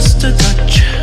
just a touch.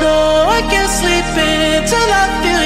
No, I can't sleep until I feel